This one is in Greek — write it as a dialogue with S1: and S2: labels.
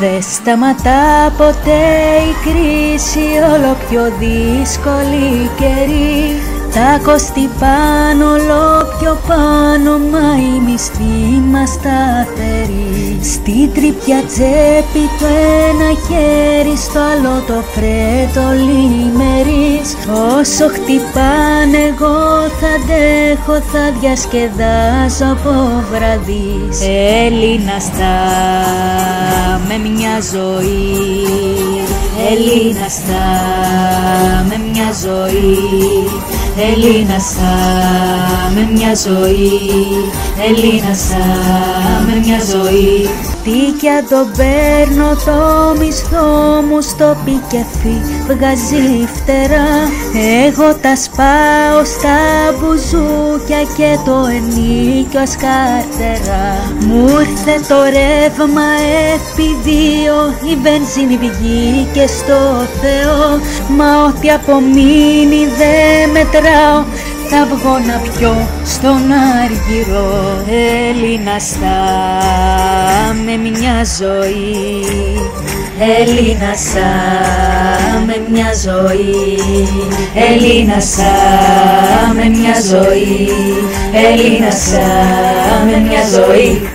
S1: Δε σταματά ποτέ η κρίση όλο πιο δύσκολη καιρή τα κόστη πάνω, όλο πιο πάνω, μα η μισθή μας σταθερή Στη τρυπιά τσέπη το ένα χέρι, στο άλλο το φρέτο λιμερής Όσο χτυπάνε εγώ θα αντέχω, θα διασκεδάζω από βραδείς Έλληνας στα με μια ζωή Έλληνα στα με μια ζωή. Ελλήνασα με μια ζωή. Ελλήνασα με μια ζωή Τι κι αν τον παίρνω το μισθό μου στο πικεφί. Βγάζει φτερά Εγώ τα σπάω στα μπουζούκια και το ενίκιο σκαρτερά Μου ήρθε το ρεύμα επί δύο η βενζίνη βγήκε στο Θεό. Μα ό,τι απομείνει δεν μετρά θα βγω να πιω στον Άργυρο Έλληνα στα με μια ζωή Έλληνα με μια ζωή Έλληνα με μια ζωή Έλληνα με μια ζωή